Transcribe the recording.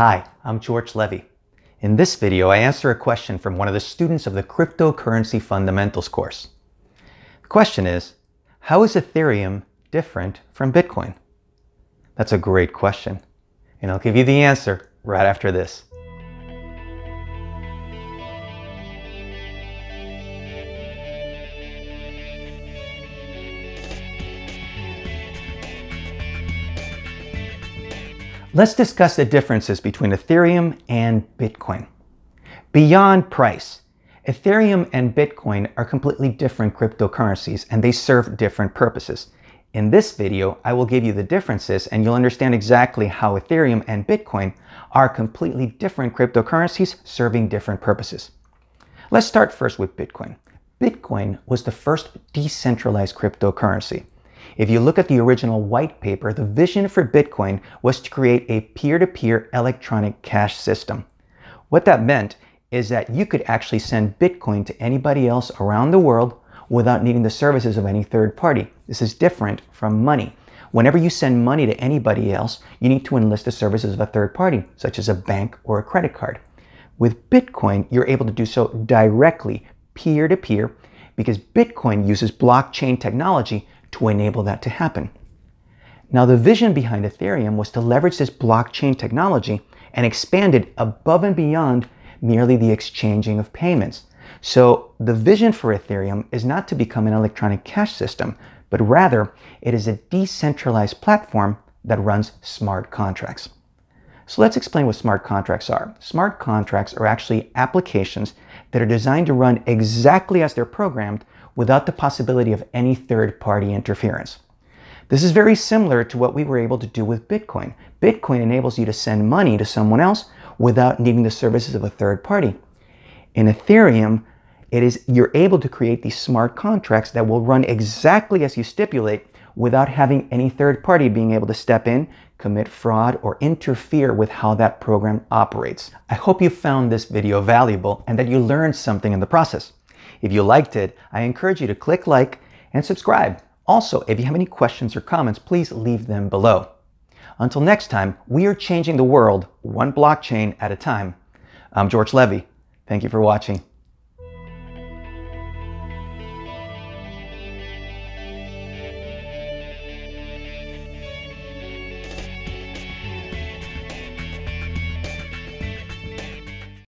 Hi, I'm George Levy. In this video, I answer a question from one of the students of the Cryptocurrency Fundamentals course. The question is, how is Ethereum different from Bitcoin? That's a great question, and I'll give you the answer right after this. Let's discuss the differences between Ethereum and Bitcoin. Beyond price, Ethereum and Bitcoin are completely different cryptocurrencies and they serve different purposes. In this video, I will give you the differences and you'll understand exactly how Ethereum and Bitcoin are completely different cryptocurrencies serving different purposes. Let's start first with Bitcoin. Bitcoin was the first decentralized cryptocurrency. If you look at the original white paper, the vision for Bitcoin was to create a peer-to-peer electronic cash system. What that meant is that you could actually send Bitcoin to anybody else around the world without needing the services of any third party. This is different from money. Whenever you send money to anybody else, you need to enlist the services of a third party, such as a bank or a credit card. With Bitcoin, you're able to do so directly, peer to peer, because Bitcoin uses blockchain technology to enable that to happen. Now, the vision behind Ethereum was to leverage this blockchain technology and expand it above and beyond merely the exchanging of payments. So, the vision for Ethereum is not to become an electronic cash system, but rather it is a decentralized platform that runs smart contracts. So let's explain what smart contracts are. Smart contracts are actually applications that are designed to run exactly as they're programmed without the possibility of any third party interference. This is very similar to what we were able to do with Bitcoin. Bitcoin enables you to send money to someone else without needing the services of a third party. In Ethereum, it is you're able to create these smart contracts that will run exactly as you stipulate without having any third party being able to step in, commit fraud, or interfere with how that program operates. I hope you found this video valuable and that you learned something in the process. If you liked it, I encourage you to click like and subscribe. Also, if you have any questions or comments, please leave them below. Until next time, we are changing the world one blockchain at a time. I'm George Levy. Thank you for watching.